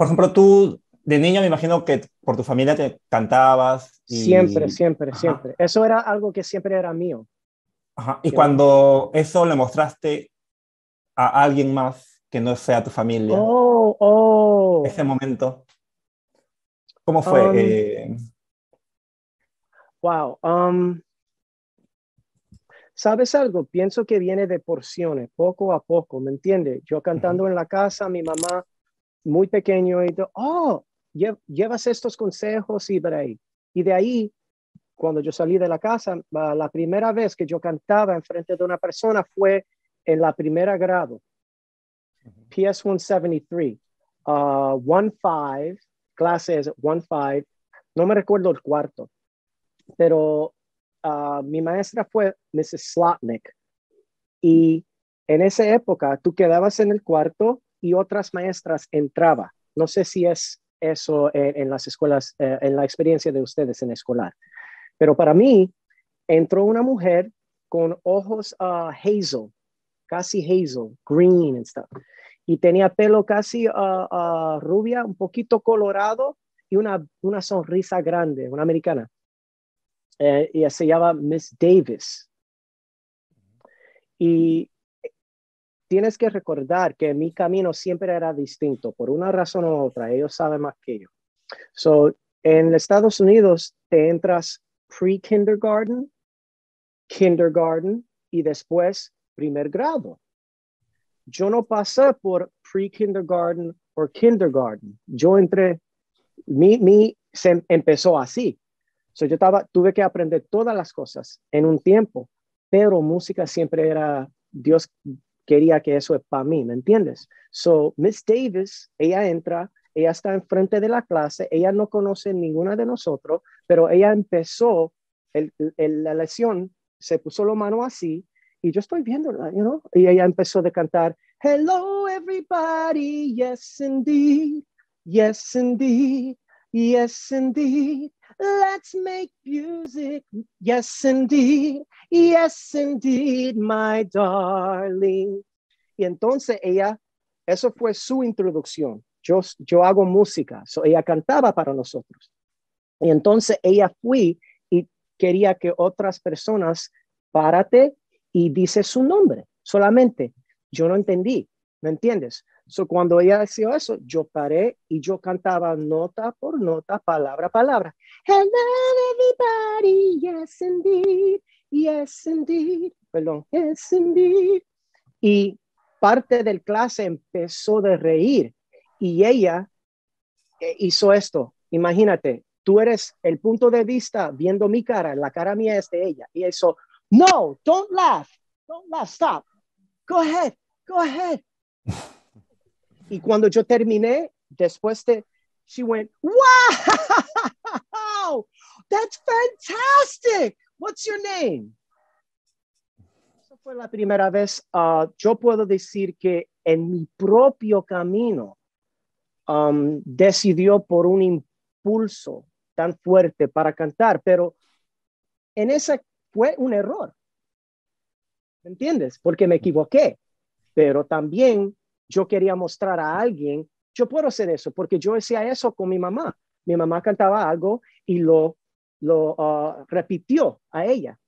por ejemplo, tú de niño me imagino que por tu familia te cantabas. Siempre, siempre, siempre. Eso era algo que siempre era mío. Ajá. Y cuando eso le mostraste a alguien más que no sea tu familia. Oh, oh. Ese momento. ¿Cómo fue? Um, eh, Wow. Um, ¿Sabes algo? Pienso que viene de porciones, poco a poco, ¿me entiendes? Yo cantando en la casa, mi mamá muy pequeño y todo, oh, llevas estos consejos y por ahí. Y de ahí, cuando yo salí de la casa, la primera vez que yo cantaba en frente de una persona fue en la primera grado, PS 173, uh, 1-5, clases 1-5, no me recuerdo el cuarto, pero uh, mi maestra fue Mrs. Slotnick. Y en esa época tú quedabas en el cuarto y otras maestras entraban. No sé si es eso en, las escuelas, eh, en la experiencia de ustedes en escolar. Pero para mí, entró una mujer con ojos uh, hazel, casi hazel, green and stuff. Y tenía pelo casi uh, rubia, un poquito colorado y una, una sonrisa grande, una americana. Eh, y se llama Miss Davis. Y tienes que recordar que mi camino siempre era distinto, por una razón u otra. Ellos saben más que yo. So, en Estados Unidos te entras pre-kindergarten, kindergarten y después primer grado. Yo no pasé por pre-kindergarten o kindergarten. Yo entré, mi, mi se empezó así. So, yo estaba, tuve que aprender todas las cosas en un tiempo, pero música siempre era, Dios quería que eso es para mí, ¿me entiendes? So, Miss Davis, ella entra, ella está enfrente de la clase, ella no conoce ninguna de nosotros, pero ella empezó el, la lección, se puso la mano así, y yo estoy viendo, you y ella empezó a cantar, Hello everybody, yes indeed, yes indeed, yes indeed. Let's make music. Yes, indeed. Yes, indeed, my darling. Y entonces ella, eso fue su introducción. Yo, yo hago música. So ella cantaba para nosotros. Y entonces ella fue y quería que otras personas párate y dice su nombre solamente. Yo no entendí, ¿me entiendes? So, cuando ella decía eso, yo paré y yo cantaba nota por nota, palabra a palabra. Hello, everybody, yes, indeed, yes, indeed, perdón, yes, indeed. Y parte del clase empezó de reír y ella eh, hizo esto. Imagínate, tú eres el punto de vista viendo mi cara, la cara mía es de ella. Y eso, no, don't laugh, don't laugh, stop, go ahead, go ahead. Y cuando yo terminé, después de, she went, wow, that's fantastic. What's your name? Esa fue la primera vez. Uh, yo puedo decir que en mi propio camino um, decidió por un impulso tan fuerte para cantar, pero en ese fue un error. ¿Me entiendes? Porque me equivoqué, pero también yo quería mostrar a alguien, yo puedo hacer eso, porque yo hacía eso con mi mamá. Mi mamá cantaba algo y lo, lo uh, repitió a ella.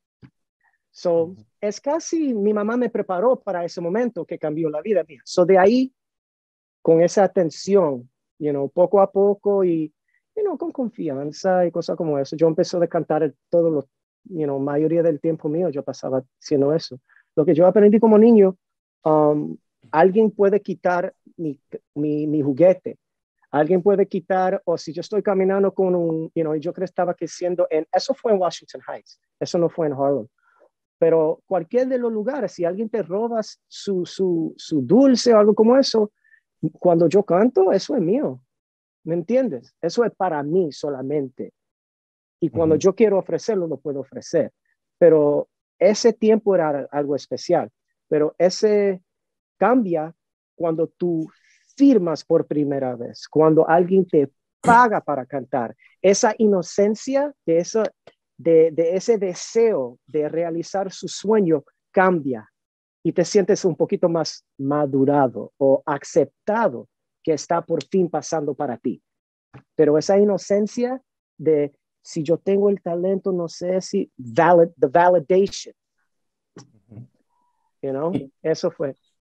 So, es casi, mi mamá me preparó para ese momento que cambió la vida mía. So, de ahí, con esa atención, you know, poco a poco y, you know, con confianza y cosas como eso, yo empecé a cantar todo lo, you know, mayoría del tiempo mío yo pasaba haciendo eso. Lo que yo aprendí como niño, um, alguien puede quitar mi, mi, mi, juguete, alguien puede quitar, o si yo estoy caminando con un, you know, yo creo que estaba siendo en, eso fue en Washington Heights, eso no fue en Harlem, pero cualquier de los lugares, si alguien te roba su, su, su dulce o algo como eso, cuando yo canto, eso es mío, ¿me entiendes? Eso es para mí solamente. Y cuando yo quiero ofrecerlo, lo puedo ofrecer. Pero ese tiempo era algo especial. Pero ese, cambia cuando tú firmas por primera vez, cuando alguien te paga para cantar. Esa inocencia de, eso, de, de ese deseo de realizar su sueño cambia y te sientes un poquito más madurado o aceptado que está por fin pasando para ti. Pero esa inocencia de si yo tengo el talento, no sé si valid, the validation. You know, eso fue.